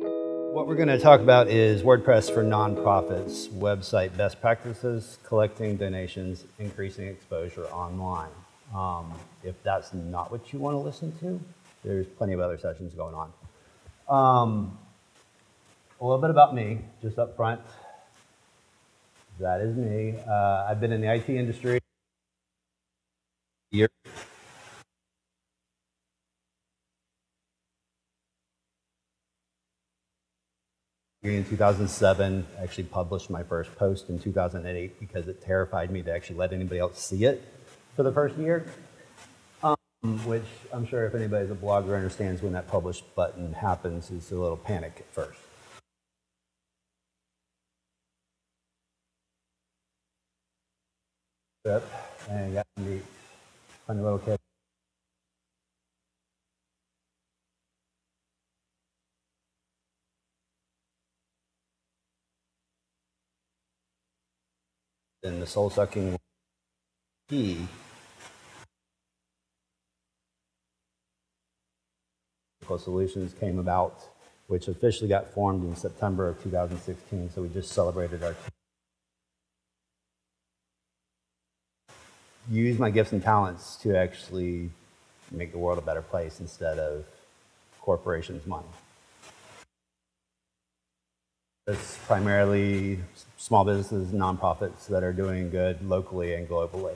What we're going to talk about is WordPress for nonprofits, website best practices, collecting donations, increasing exposure online. Um, if that's not what you want to listen to, there's plenty of other sessions going on. Um, a little bit about me, just up front. That is me. Uh, I've been in the IT industry years. In 2007, I actually published my first post in 2008 because it terrified me to actually let anybody else see it for the first year. Um, which I'm sure if anybody's a blogger understands when that publish button happens, it's a little panic at first. Yep, and got the funny little kid. And the soul sucking key solutions came about which officially got formed in september of 2016 so we just celebrated our use my gifts and talents to actually make the world a better place instead of corporations money. It's primarily small businesses, nonprofits that are doing good locally and globally.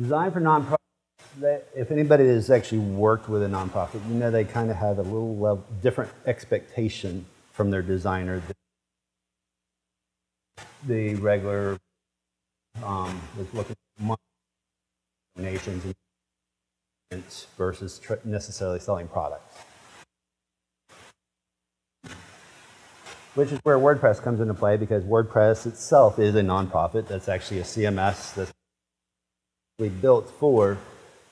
Design for nonprofits, if anybody has actually worked with a nonprofit, you know they kind of have a little level, different expectation from their designer the regular um, is looking donations and versus necessarily selling products. Which is where WordPress comes into play because WordPress itself is a nonprofit. That's actually a CMS that's built for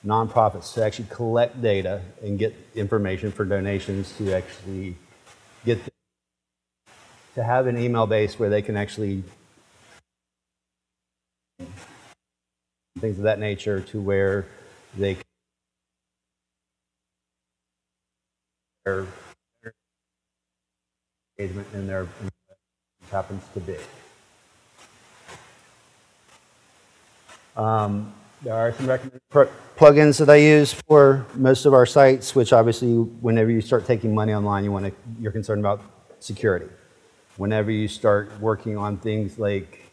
nonprofits to actually collect data and get information for donations to actually get to have an email base where they can actually things of that nature to where they can engagement in their happens to be. Um, there are some recommended plugins that I use for most of our sites, which obviously, whenever you start taking money online, you want to, you're concerned about security. Whenever you start working on things like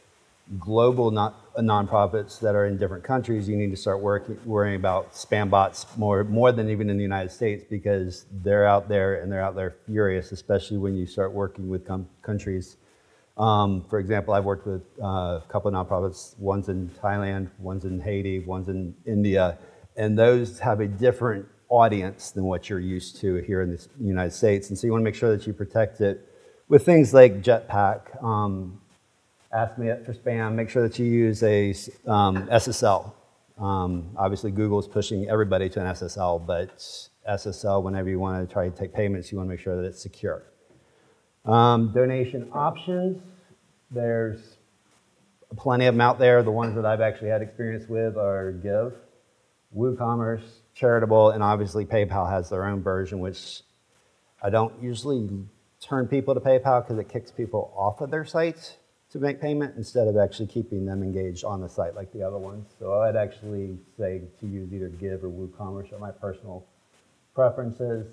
global not nonprofits that are in different countries, you need to start working, worrying about spam bots more, more than even in the United States because they're out there and they're out there furious, especially when you start working with countries. Um, for example, I've worked with uh, a couple of nonprofits, one's in Thailand, one's in Haiti, one's in India, and those have a different audience than what you're used to here in the United States. And so you want to make sure that you protect it with things like Jetpack. Um, Akismet for spam, make sure that you use a um, SSL. Um, obviously, Google is pushing everybody to an SSL, but SSL, whenever you want to try to take payments, you want to make sure that it's secure. Um, donation options, there's plenty of them out there. The ones that I've actually had experience with are Give, WooCommerce, Charitable, and obviously PayPal has their own version, which I don't usually turn people to PayPal because it kicks people off of their sites to make payment instead of actually keeping them engaged on the site like the other ones. So I'd actually say to use either Give or WooCommerce are my personal preferences,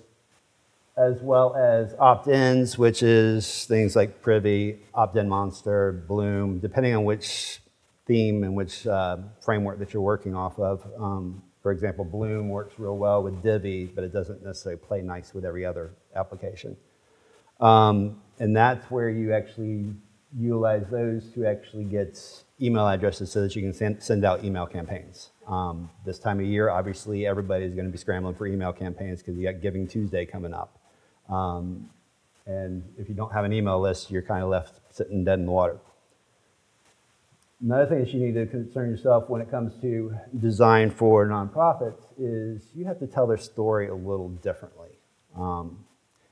as well as opt-ins, which is things like Privy, OptinMonster, Bloom, depending on which theme and which uh, framework that you're working off of. Um, for example, Bloom works real well with Divi, but it doesn't necessarily play nice with every other application. Um, and that's where you actually utilize those to actually get email addresses so that you can send, send out email campaigns. Um, this time of year, obviously, everybody's going to be scrambling for email campaigns because you got Giving Tuesday coming up. Um, and if you don't have an email list, you're kind of left sitting dead in the water. Another thing that you need to concern yourself when it comes to design for nonprofits is you have to tell their story a little differently. Um,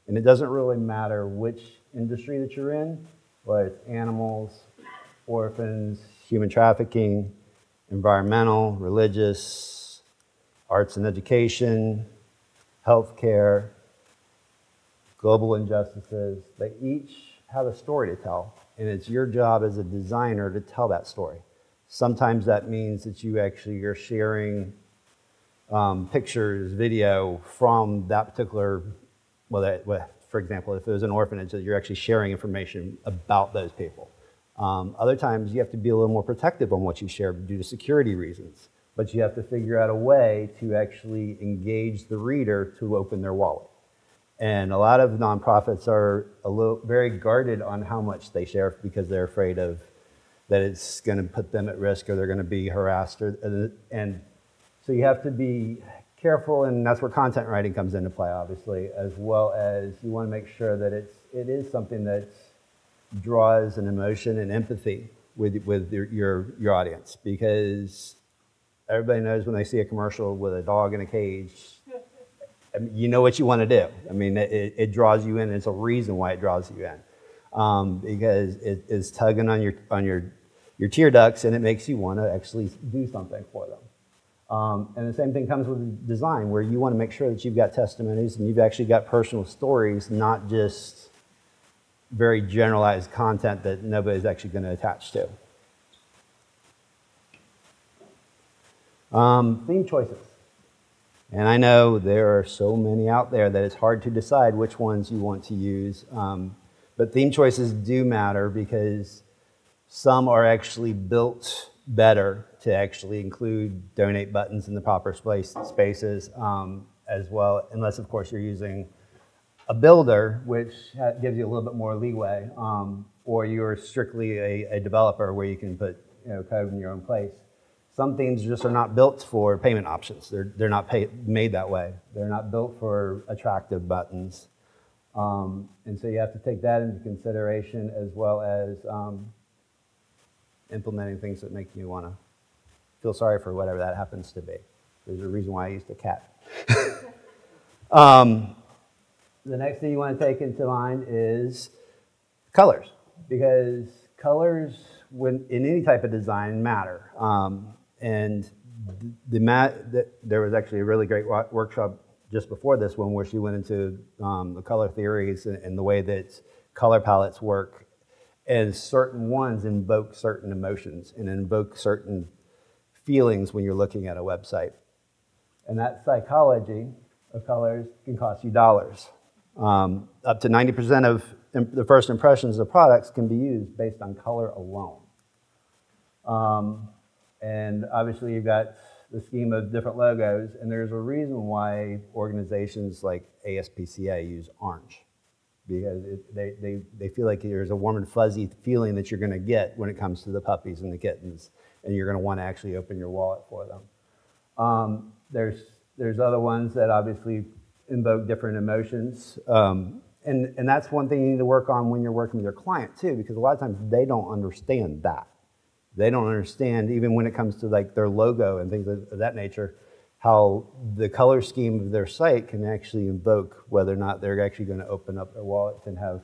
and it doesn't really matter which industry that you're in, it's animals, orphans, human trafficking, environmental, religious, arts and education, healthcare. global injustices, they each have a story to tell. And it's your job as a designer to tell that story. Sometimes that means that you actually are sharing um, pictures, video from that particular, well, that, well, for example, if it was an orphanage, that you're actually sharing information about those people. Um, other times you have to be a little more protective on what you share due to security reasons, but you have to figure out a way to actually engage the reader to open their wallet. And a lot of nonprofits are a little very guarded on how much they share because they're afraid of that it's going to put them at risk or they're going to be harassed. Or, and so you have to be careful, and that's where content writing comes into play, obviously, as well as you want to make sure that it's, it is something that draws an emotion and empathy with, with your, your, your audience because everybody knows when they see a commercial with a dog in a cage, you know what you want to do. I mean, it, it draws you in. It's a reason why it draws you in um, because it is tugging on your, on your, your tear ducts and it makes you want to actually do something for them. Um, and the same thing comes with design, where you want to make sure that you've got testimonies and you've actually got personal stories, not just very generalized content that nobody's actually going to attach to. Um, theme choices. And I know there are so many out there that it's hard to decide which ones you want to use. Um, but theme choices do matter because some are actually built better to actually include donate buttons in the proper space, spaces um, as well, unless, of course, you're using a builder, which gives you a little bit more leeway, um, or you're strictly a, a, developer where you can put you know, code in your own place. Some themes just are not built for payment options. They're, they're not pay, made that way. They're not built for attractive buttons. Um, and so you have to take that into consideration as well as um, implementing things that make you want to feel sorry for whatever that happens to be. There's a reason why I used a cat. um, the next thing you want to take into mind is colors, because colors when, in any type of design matter. Um, and the, the, there was actually a really great workshop just before this one where she went into um, the color theories and, and, the way that color palettes work. And certain ones invoke certain emotions and invoke certain feelings when you're looking at a website. And that psychology of colors can cost you dollars. Um, up to 90% of the first impressions of products can be used based on color alone. Um, and obviously, you've got the scheme of different logos, and there's a reason why organizations like ASPCA use orange because it, they, they, they feel like there's a warm and fuzzy feeling that you're going to get when it comes to the puppies and the kittens and you're going to want to actually open your wallet for them. Um, there's, there's other ones that obviously invoke different emotions. Um, and, and that's one thing you need to work on when you're working with your client too, because a lot of times they don't understand that. They don't understand, even when it comes to like their logo and things of, of that nature, how the color scheme of their site can actually invoke whether or not they're actually going to open up their wallets and have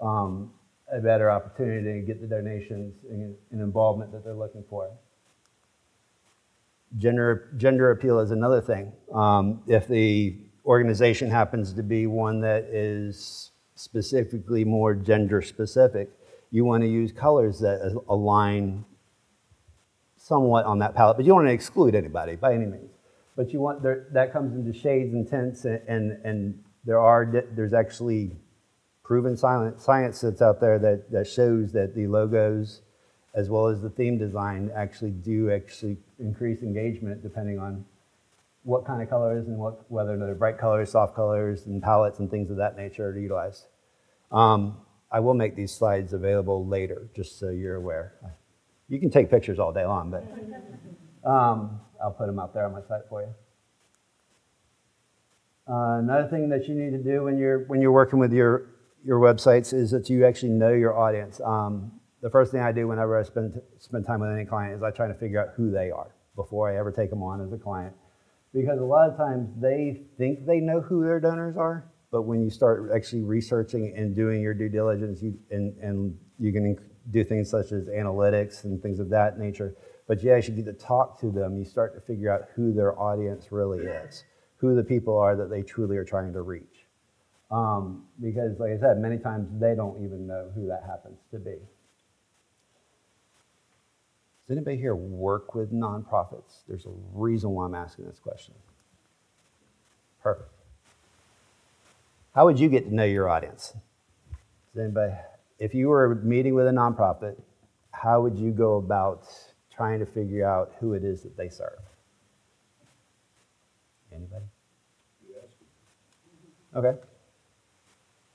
um, a better opportunity to get the donations and, and involvement that they're looking for. Gender, gender appeal is another thing. Um, if the organization happens to be one that is specifically more gender specific, you want to use colors that align somewhat on that palette, but you don't want to exclude anybody by any means. But you want there, that comes into shades and tints, and, and, and there are there's actually proven science science that's out there that, that shows that the logos as well as the theme design actually do actually increase engagement depending on what kind of colors and what, whether they're bright colors, soft colors, and palettes and things of that nature are utilized. Um, I will make these slides available later, just so you're aware. You can take pictures all day long, but um, I'll put them out there on my site for you. Uh, another thing that you need to do when you're when you're working with your your websites is that you actually know your audience. Um, the first thing I do whenever I spend, spend time with any client is I try to figure out who they are before I ever take them on as a client. Because a lot of times they think they know who their donors are, but when you start actually researching and doing your due diligence, you, and, and you can do things such as analytics and things of that nature, but you actually get to talk to them, you start to figure out who their audience really is, who the people are that they truly are trying to reach. Um, because, like I said, many times they don't even know who that happens to be. Does anybody here work with nonprofits? There's a reason why I'm asking this question. Perfect. How would you get to know your audience? Does anybody, if you were meeting with a nonprofit, how would you go about trying to figure out who it is that they serve? Anybody? Okay.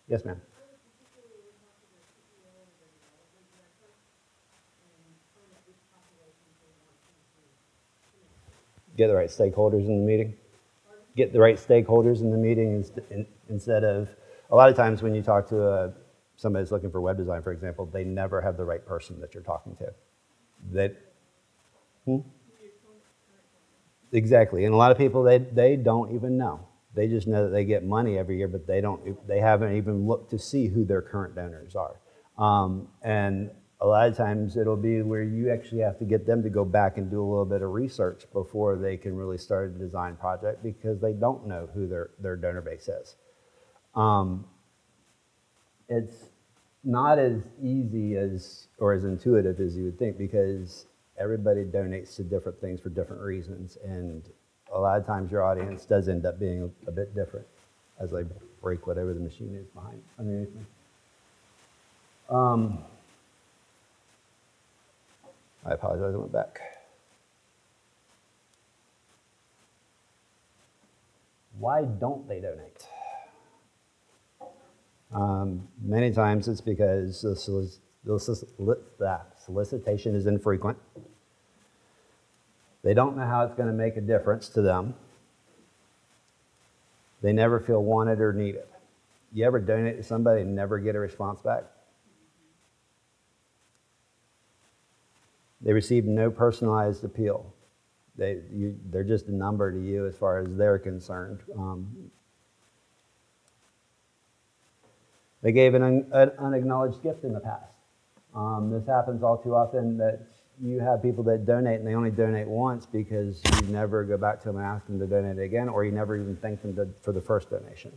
Yes, ma'am. Get the right stakeholders in the meeting. Get the right stakeholders in the meeting instead of a lot of times when you talk to a, somebody that's looking for web design, for example, they never have the right person that you're talking to. That, hmm? Exactly, and a lot of people they they don't even know. They just know that they get money every year, but they don't. They haven't even looked to see who their current donors are. Um, and a lot of times it'll be where you actually have to get them to go back and do a little bit of research before they can really start a design project because they don't know who their their donor base is. Um, it's not as easy as or as intuitive as you would think because everybody donates to different things for different reasons, and a lot of times your audience does end up being a, bit different as they break whatever the machine is behind underneath me. Um, I apologize, I went back. Why don't they donate? Um, many times it's because the, solic- solicitation is infrequent. They don't know how it's going to make a difference to them. They never feel wanted or needed. You ever donate to somebody and never get a response back? They receive no personalized appeal. They, you, they're just a number to you as far as they're concerned. Um, they gave an, un, an unacknowledged gift in the past. Um, this happens all too often that you have people that donate and they only donate once because you never go back to them and ask them to donate again, or you never even thank them to, for the first donation.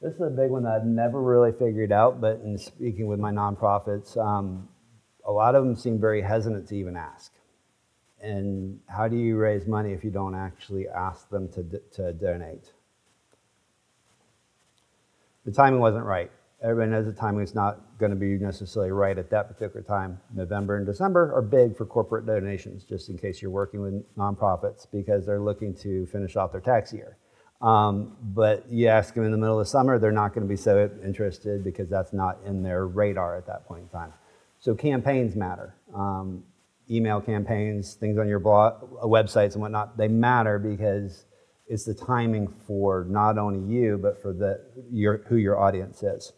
This is a big one that I've never really figured out, but in speaking with my nonprofits, um, a lot of them seem very hesitant to even ask. And how do you raise money if you don't actually ask them to, to donate? The timing wasn't right. Everybody knows the timing is not going to be necessarily right at that particular time. November and December are big for corporate donations, just in case you're working with nonprofits, because they're looking to finish off their tax year. Um, but you ask them in the middle of summer, they're not going to be so interested because that's not in their radar at that point in time. So campaigns matter. Um, email campaigns, things on your blog, uh, websites and whatnot, they matter because it's the timing for not only you, but for the, your, who your audience is.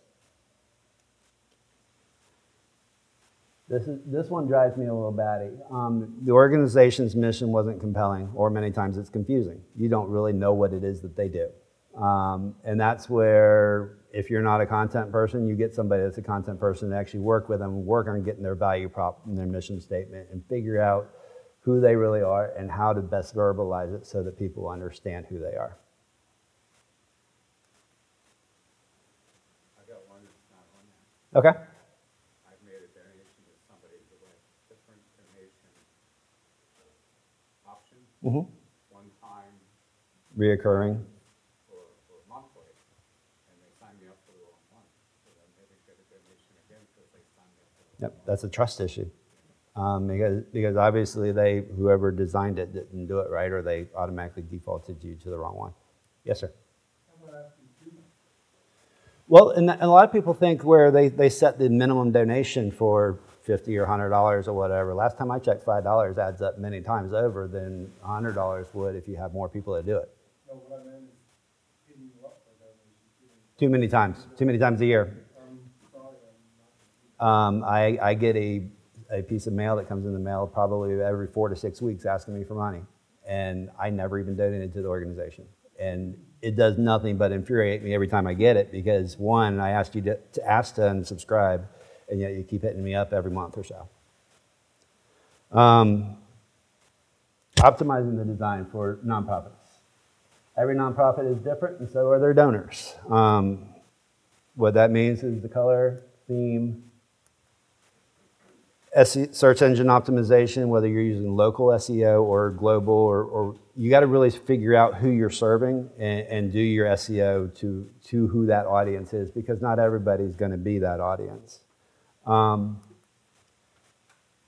This, is, this one drives me a little batty. Um, the organization's mission wasn't compelling, or many times it's confusing. You don't really know what it is that they do. Um, and that's where, if you're not a content person, you get somebody that's a content person to actually work with them, work on getting their value prop and their mission statement, and figure out who they really are and how to best verbalize it so that people understand who they are. I got one that's not on there. Okay. I've made a donation to somebody who had different donation options, Mm-hmm. one time Reoccurring. or, or monthly, and they signed me up for the wrong one. So then they didn't get a donation again because they signed me up for the wrong Yep, that's a trust issue. Um, because, because obviously they, whoever designed it didn't do it right, or they automatically defaulted you to the wrong one. Yes, sir. Well, and, and a lot of people think where they, they set the minimum donation for 50 or $100 or whatever. Last time I checked, $5 adds up many times over than $100 would if you have more people that do it. No, I meant is hitting you up for donations. Too many times, too many times a year. I'm sorry, I'm not. Um, I, I get a, a piece of mail that comes in the mail probably every four to six weeks asking me for money. And I never even donated to the organization. And it does nothing but infuriate me every time I get it because one, I asked you to, to ask to unsubscribe, and yet you keep hitting me up every month or so. Um, optimizing the design for nonprofits. Every nonprofit is different, and so are their donors. Um, what that means is the color, theme, SE search engine optimization, whether you're using local SEO or global, or, or you got to really figure out who you're serving and, and do your SEO to, to who that audience is, because not everybody's going to be that audience. Um,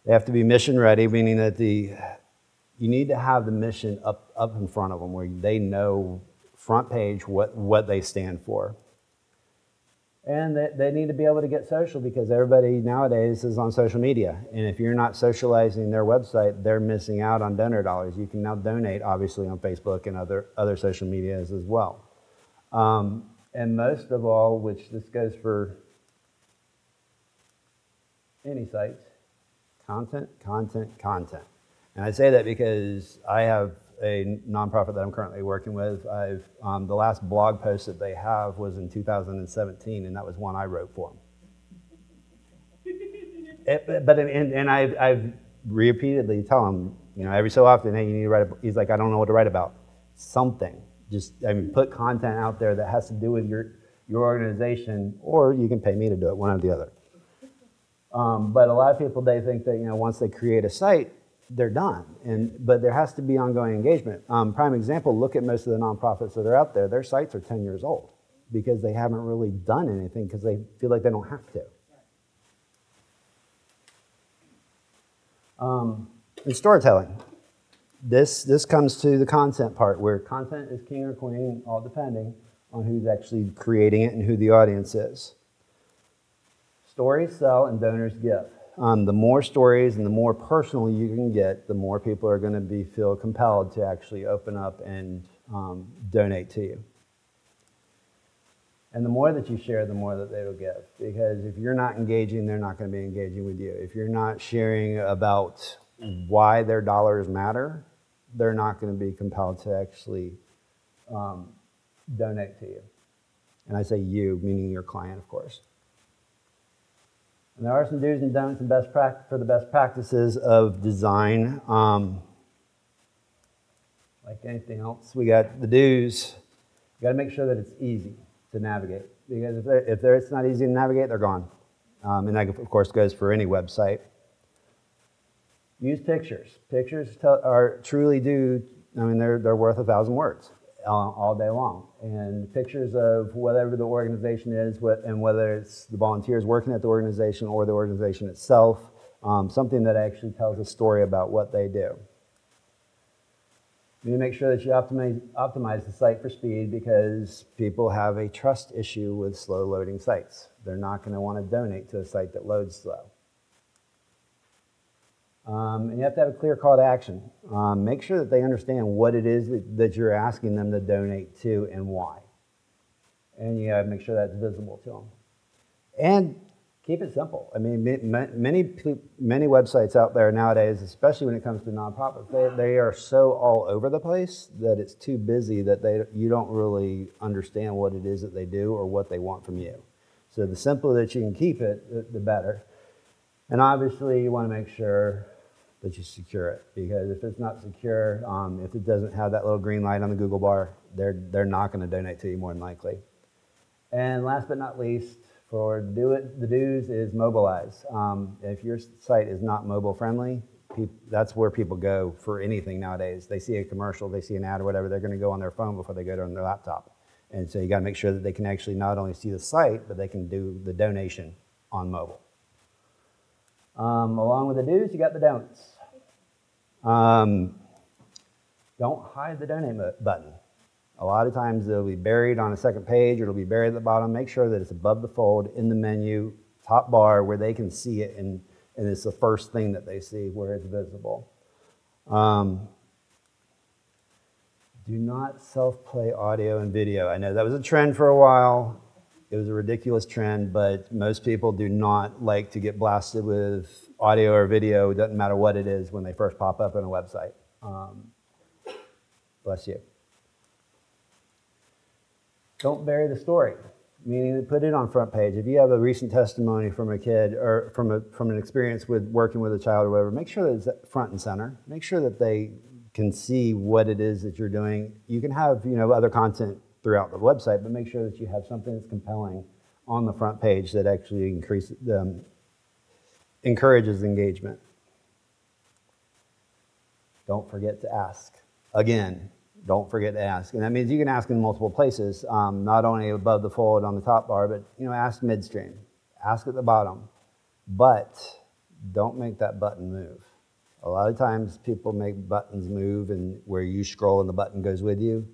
they have to be mission ready, meaning that the you need to have the mission up, up in front of them where they know front page what, what they stand for. And they, they need to be able to get social because everybody nowadays is on social media. And if you're not socializing their website, they're missing out on donor dollars. You can now donate, obviously, on Facebook and other, other social medias as well. Um, and most of all, which this goes for any sites, content, content, content. And I say that because I have a nonprofit that I'm currently working with. I've, um, the last blog post that they have was in 2017, and that was one I wrote for them. It, but and, and I've, I've repeatedly tell him, you know, every so often, hey, you need to write. A, he's like, I don't know what to write about. Something. Just I mean, put content out there that has to do with your your organization, or you can pay me to do it, one or the other. Um, but a lot of people they think that you know once they create a site, they're done. And but there has to be ongoing engagement. Um, prime example: look at most of the nonprofits that are out there. Their sites are 10 years old because they haven't really done anything because they feel like they don't have to. Um, and storytelling. This this comes to the content part where content is king or queen, all depending on who's actually creating it and who the audience is. Stories sell and donors give. Um, the more stories and the more personal you can get, the more people are going to be feel compelled to actually open up and um, donate to you. And the more that you share, the more that they will give. Because if you're not engaging, they're not going to be engaging with you. If you're not sharing about why their dollars matter, they're not going to be compelled to actually um, donate to you. And I say you, meaning your client, of course. And there are some do's and don'ts and best pra- for the best practices of design. Um, like anything else, we got the do's. You got to make sure that it's easy to navigate because if, they're, if they're, it's not easy to navigate, they're gone. Um, and that, of course, goes for any website. Use pictures. Pictures are truly do. I mean, they're they're worth a thousand words all, day long. And pictures of whatever the organization is, and whether it's the volunteers working at the organization or the organization itself, um, something that actually tells a story about what they do. You need to make sure that you optimize, optimize the site for speed because people have a trust issue with slow loading sites. They're not going to want to donate to a site that loads slow. Um, and you have to have a clear call to action. Um, make sure that they understand what it is that, that you're asking them to donate to and why. And you got to make sure that's visible to them. And keep it simple. I mean, many, many websites out there nowadays, especially when it comes to nonprofits, they, they are so all over the place that it's too busy that they, you don't really understand what it is that they do or what they want from you. So the simpler that you can keep it, the better. And obviously, you want to make sure that you secure it because if it's not secure, um, if it doesn't have that little green light on the Google bar, they're, they're not going to donate to you more than likely. And last but not least, for do it, the do's is mobilize. Um, if your site is not mobile friendly, that's where people go for anything nowadays. They see a commercial, they see an ad or whatever, they're going to go on their phone before they go on their laptop. And so you got to make sure that they can actually not only see the site, but they can do the donation on mobile. Um, along with the do's, you got the don'ts. Um, don't hide the donate button. A lot of times it'll be buried on a second page or it'll be buried at the bottom. Make sure that it's above the fold in the menu, top bar, where they can see it and, and it's the first thing that they see where it's visible. Um, do not self play audio and video. I know that was a trend for a while. It was a ridiculous trend, but most people do not like to get blasted with audio or video, doesn't matter what it is, when they first pop up on a website. Um, bless you. Don't bury the story, meaning put it on front page. If you have a recent testimony from a kid or from, a, from an experience with working with a child or whatever, make sure that it's front and center. Make sure that they can see what it is that you're doing. You can have, you know, other content throughout the website, but make sure that you have something that's compelling on the front page that actually increases, um, encourages engagement. Don't forget to ask. Again, don't forget to ask. And that means you can ask in multiple places, um, not only above the fold on the top bar, but you know, ask midstream, ask at the bottom. But don't make that button move. A lot of times people make buttons move and where you scroll and the button goes with you.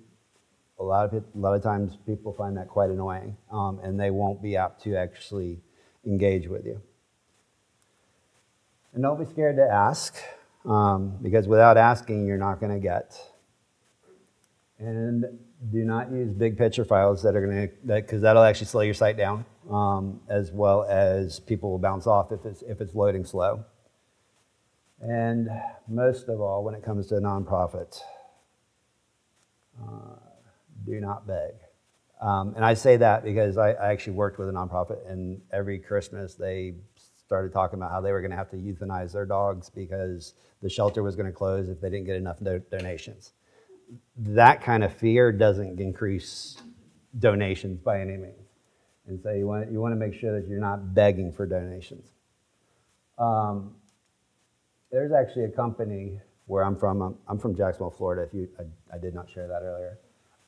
A lot of, a lot of times people find that quite annoying um, and they won't be apt to actually engage with you. And don't be scared to ask um, because without asking, you're not going to get. And do not use big picture files that are going to, because that, will actually slow your site down, um, as well as people will bounce off if it's, if it's loading slow. And most of all, when it comes to a nonprofit, uh, do not beg. Um, and I say that because I, I actually worked with a nonprofit, and every Christmas they started talking about how they were going to have to euthanize their dogs because the shelter was going to close if they didn't get enough do- donations. That kind of fear doesn't increase donations by any means. And so you want, you want to make sure that you're not begging for donations. Um, there's actually a company where I'm from. I'm, I'm from Jacksonville, Florida. If you, I, I did not share that earlier.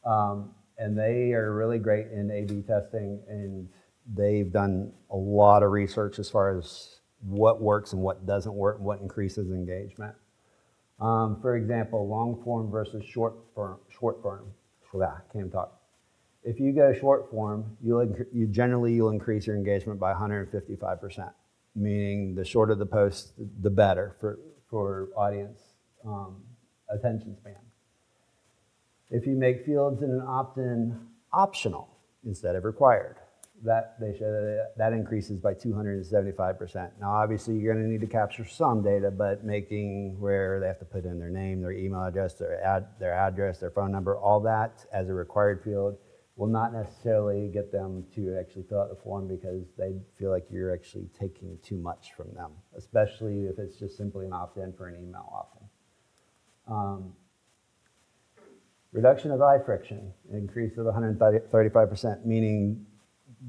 Um, and they are really great in A/B testing, and they've done a lot of research as far as what works and what doesn't work, and what increases engagement. Um, for example, long form versus short form. Short form. Yeah, can't talk. If you go short form, you'll you generally you'll increase your engagement by 155 percent meaning the shorter the post, the better for, for audience um, attention span. If you make fields in an opt-in optional instead of required, that they show that, that increases by 275%. Now, obviously, you're going to need to capture some data, but making where they have to put in their name, their email address, their ad, their address, their phone number, all that as a required field will not necessarily get them to actually fill out the form because they feel like you're actually taking too much from them, especially if it's just simply an opt-in for an email opt-in. Um, reduction of eye friction, increase of 135%, meaning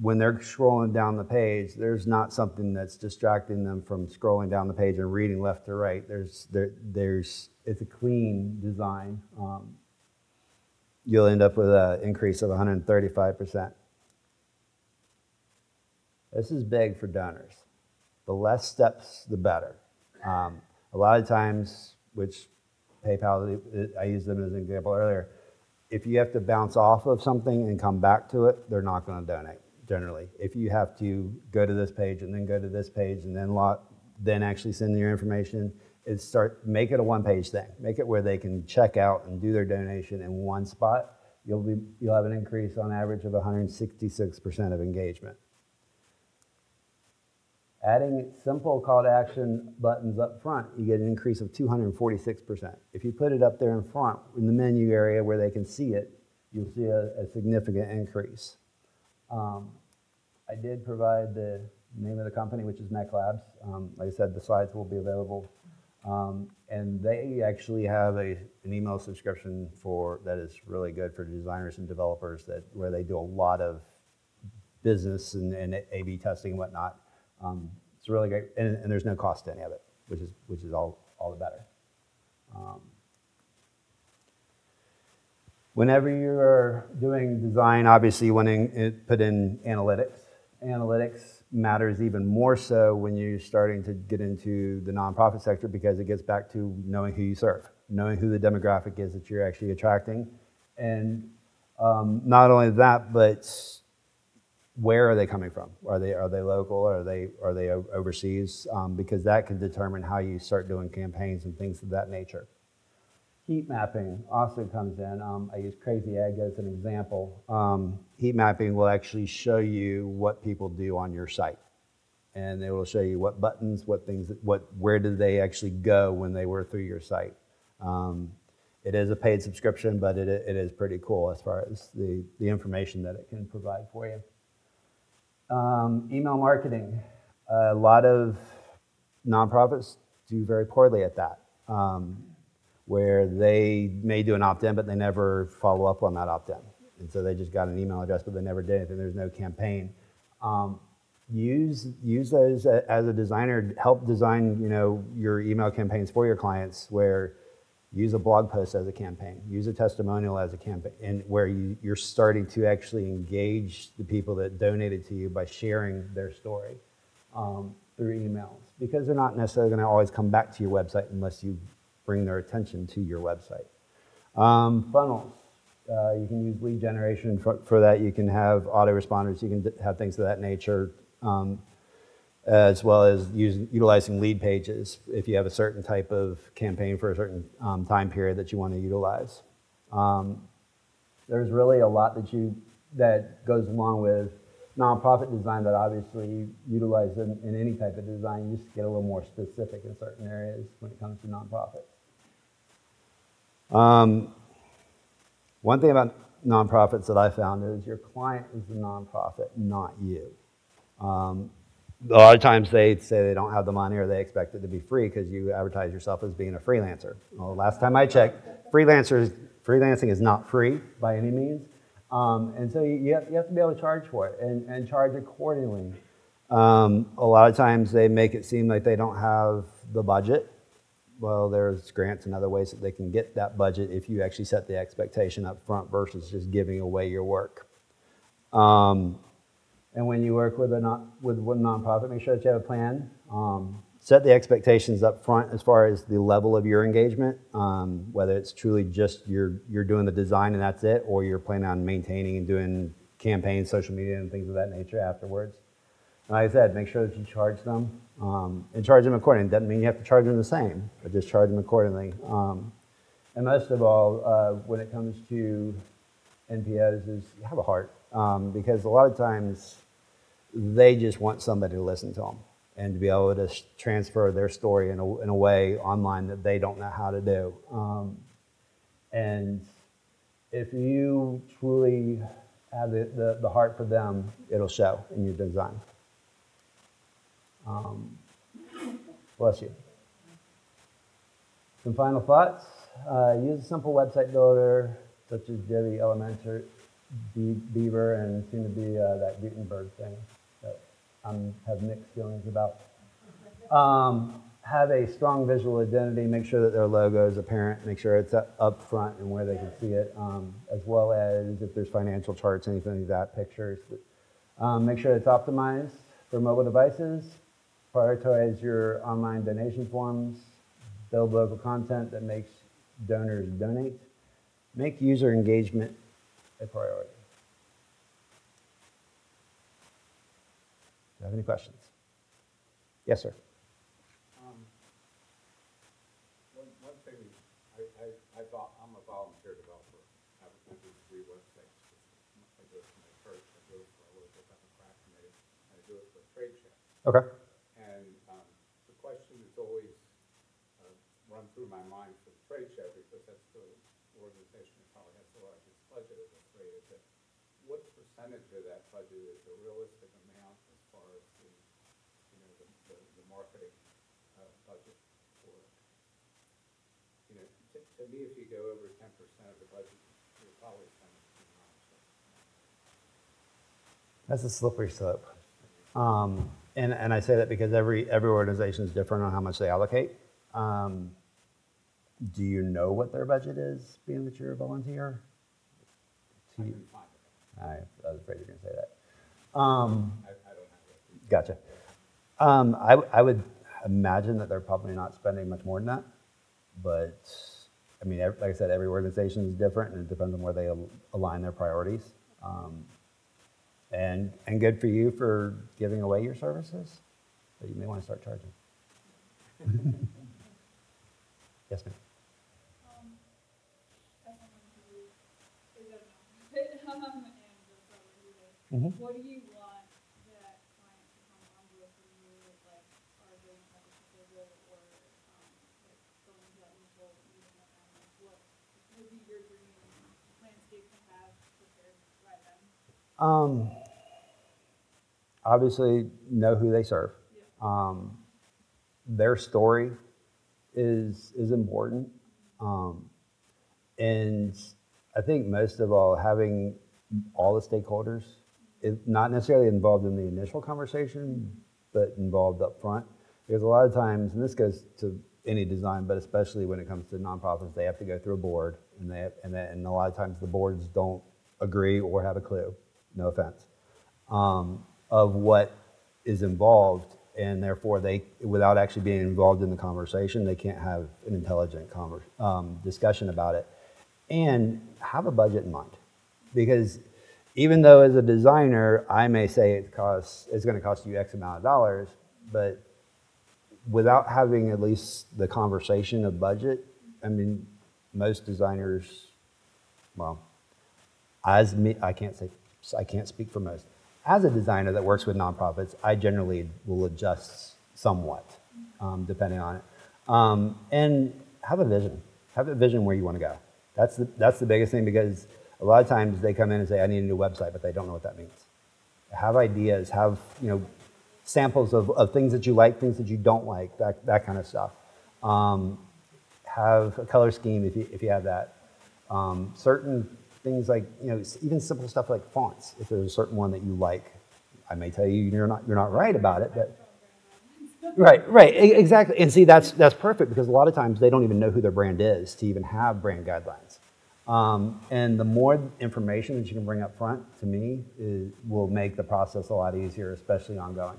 when they're scrolling down the page, there's not something that's distracting them from scrolling down the page and reading left to right. There's, there, there's, it's a clean design. Um, you'll end up with an increase of 135%. This is big for donors. The less steps, the better. Um, a lot of times, which PayPal, I used them as an example earlier, if you have to bounce off of something and come back to it, they're not going to donate generally. If you have to go to this page and then go to this page and then lot, then actually send your information, is start make it a one page thing. Make it where they can check out and do their donation in one spot. You'll be you'll have an increase on average of 166% of engagement. Adding simple call to action buttons up front, you get an increase of 246%. If you put it up there in front in the menu area where they can see it, you'll see a, a significant increase. Um, I did provide the name of the company, which is MECLABS. Um, like I said, the slides will be available um, and they actually have a, an email subscription for that is really good for designers and developers that where they do a lot of business and, and A/B testing and whatnot. Um, it's really great, and, and, there's no cost to any of it, which is which is all all the better. Um, whenever you're doing design, obviously you want to put in analytics. Analytics matters even more so when you're starting to get into the nonprofit sector because it gets back to knowing who you serve, knowing who the demographic is that you're actually attracting. And um, not only that, but where are they coming from? Are they, are they local? Are they, are they overseas? Um, because that can determine how you start doing campaigns and things of that nature. Heat mapping also comes in. Um, I use Crazy Egg as an example. Um, heat mapping will actually show you what people do on your site. And it will show you what buttons, what things, what, where did they actually go when they were through your site. Um, it is a paid subscription, but it, it is pretty cool as far as the, the information that it can provide for you. Um, email marketing. A lot of nonprofits do very poorly at that. Um, where they may do an opt-in, but they never follow up on that opt-in. And so they just got an email address, but they never did anything. There's no campaign. Um, use use those as a designer. Help design you know your email campaigns for your clients. Where use a blog post as a campaign. Use a testimonial as a campaign, and where you, you're starting to actually engage the people that donated to you by sharing their story um, through emails because they're not necessarily going to always come back to your website unless you bring their attention to your website. Um, funnels. Uh, you can use lead generation for, for that. You can have autoresponders. You can have things of that nature, um, as well as use, utilizing lead pages if you have a certain type of campaign for a certain um, time period that you want to utilize. Um, there's really a lot that you that goes along with nonprofit design that obviously you utilize in, in any type of design. You just get a little more specific in certain areas when it comes to nonprofits. Um, one thing about nonprofits that I found is your client is the nonprofit, not you. Um, a lot of times they say they don't have the money or they expect it to be free because you advertise yourself as being a freelancer. Well, last time I checked, freelancers, freelancing is not free by any means. Um, and so you, have, you have to be able to charge for it and, and charge accordingly. Um, a lot of times they make it seem like they don't have the budget. Well, there's grants and other ways that they can get that budget if you actually set the expectation up front versus just giving away your work. Um, and when you work with a non, with one nonprofit, make sure that you have a plan. Um, set the expectations up front as far as the level of your engagement, um, whether it's truly just you're you're doing the design and that's it, or you're planning on maintaining and doing campaigns, social media, and things of that nature afterwards. And like I said, make sure that you charge them um, and charge them accordingly. Doesn't mean you have to charge them the same, but just charge them accordingly. Um, and most of all, uh, when it comes to NPOs, is have a heart um, because a lot of times they just want somebody to listen to them and to be able to transfer their story in a, in a way online that they don't know how to do. Um, and if you truly have the, the, the heart for them, it'll show in your design. Um, bless you. Some final thoughts. Uh, use a simple website builder such as Divi Elementor, Be- Beaver, and soon to be uh, that Gutenberg thing that I have mixed feelings about. Um, have a strong visual identity. Make sure that their logo is apparent. Make sure it's up up front and where they can see it, um, as well as if there's financial charts, anything like that, pictures. Um, make sure it's optimized for mobile devices. Prioritize your online donation forms. Build local content that makes donors donate. Make user engagement a priority. Do you have any questions? Yes, sir. Um, One, one thing, I, I, I thought, I'm a volunteer developer, I have, I do three websites. I do it for my church, I do it for a local Democrat committee, I do it for trade. Okay. And, um, the question that's always, uh, run through my mind for the trade show, because that's the organization that probably has the largest budget of the three, is that what percentage of that budget is a realistic amount as far as the, you know, the, the, the marketing, uh, budget for it? You know, to, to me, if you go over ten percent of the budget, you're probably spending too much. That's a slippery slope. Um, and, and I say that because every, every organization is different on how much they allocate. Um, do you know what their budget is, being that you're a volunteer? To- can find it, I, I was afraid you were going to say that. Um, I, I don't have. Gotcha. Um, I, I would imagine that they're probably not spending much more than that, but I mean, like I said, every organization is different, and it depends on where they al- align their priorities. Um, and and good for you for giving away your services, but you may want to start charging. yes, ma'am. Um, as someone who is at a nonprofit, um, and just sort of who is, Mhm. what do you want that client to come on board from you, like, are they gonna a proposal or, um, like, going to that initial meeting with them, like, what would be your dream landscape to have prepared by then? Um, obviously, know who they serve. Yeah. Um, their story is is important. Um, and I think most of all, having all the stakeholders, is not necessarily involved in the initial conversation, but involved up front. Because a lot of times, and this goes to any design, but especially when it comes to nonprofits, they have to go through a board, and they and, they, and a lot of times the boards don't agree or have a clue. No offense, um, of what is involved, and therefore they, without actually being involved in the conversation, they can't have an intelligent conver- um, discussion about it, and have a budget in mind, because even though as a designer I may say it costs it's going to cost you X amount of dollars, but without having at least the conversation of budget, I mean, most designers, well, as me, I can't say, I can't speak for most. As a designer that works with nonprofits, I generally will adjust somewhat, um, depending on it. Um, and have a vision. Have a vision where you want to go. That's the, that's the biggest thing because a lot of times they come in and say, I need a new website, but they don't know what that means. Have ideas, have, you know, samples of, of things that you like, things that you don't like, that, that kind of stuff. Um, have a color scheme if you, if you have that. Um, certain things like, you know, even simple stuff like fonts, if there's a certain one that you like, I may tell you you're not, you're not right about it, but right, right, exactly. And see, that's, that's perfect because a lot of times they don't even know who their brand is to even have brand guidelines. Um, and the more information that you can bring up front, to me, is, will make the process a lot easier, especially ongoing.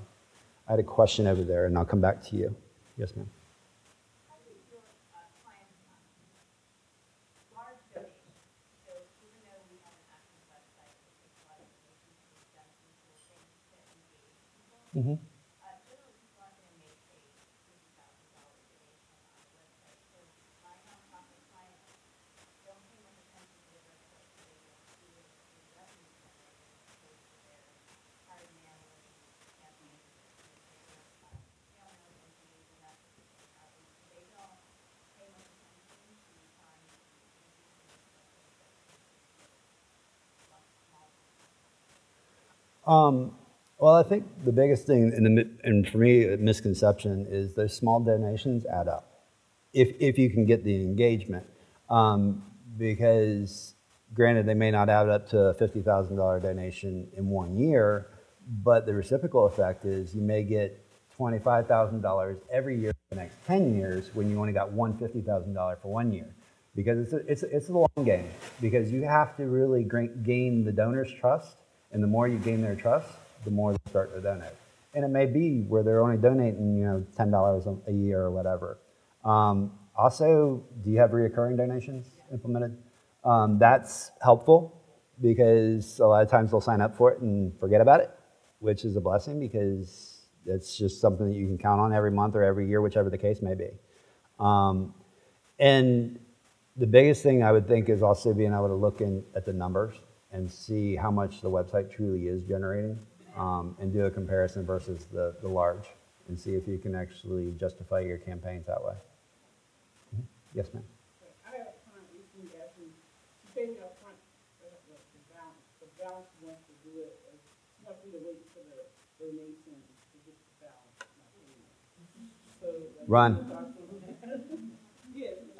I had a question over there, and I'll come back to you. Yes, ma'am. How do your uh, clients um, large donations? So even though we have an active website, it takes a lot of information to make them into things to engage people. Uh, generally, people aren't going to make a fifty thousand dollar donation on a website. So my nonprofit clients don't pay much attention to the website, so they don't see it as a revenue generator as opposed to their hard mailing campaigns, their uh, mailing campaigns, and that particular outreach. So they don't pay much attention to trying to increase the small Um, well, I think the biggest thing, the, and for me, a misconception is those small donations add up. If, if you can get the engagement. Um, because granted, they may not add up to a $50,000 donation in one year, but the reciprocal effect is you may get $25,000 every year for the next 10 years when you only got one $50,000 for one year. Because it's a, it's, a, it's a long game. Because you have to really gain the donor's trust, and the more you gain their trust, the more they start to donate. And it may be where they're only donating, you know, $10 a- a year or whatever. Um, also, do you have reoccurring donations implemented? Um, that's helpful because a lot of times they'll sign up for it and forget about it, which is a blessing because it's just something that you can count on every month or every year, whichever the case may be. Um, and the biggest thing I would think is also being able to look in at the numbers and see how much the website truly is generating um, and do a comparison versus the, the large and see if you can actually justify your campaigns that way. Mhm. Yes, ma'am. I have a client recently asked me, she paid me upfront, the, the balance, the balance she wants to do it, she wants me to wait for the donation to get the balance, not payment. So. like, Run.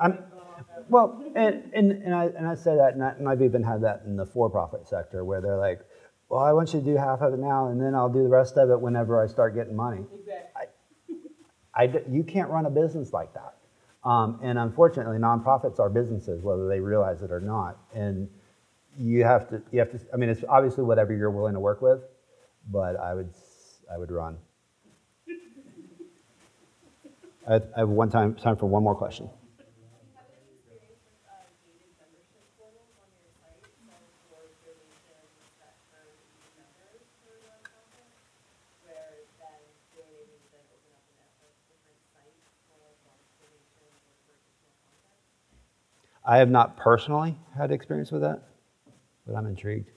I'm, well, and, and, and, I, and I say that, and, I, and I've even had that in the for-profit sector where they're like, well, I want you to do half of it now, and then I'll do the rest of it whenever I start getting money. Exactly. I d you can't run a business like that. Um, and unfortunately, nonprofits are businesses, whether they realize it or not. And you have to, you have to. I mean, it's obviously whatever you're willing to work with, but I would, I would run. I, I have one time, time for one more question. Do you have any experience with uh, gated membership portals on your site, so for donations that for each members for a nonprofit? Where then donating then open up an, a different site for large donations or for additional content? I have not personally had experience with that, but I'm intrigued.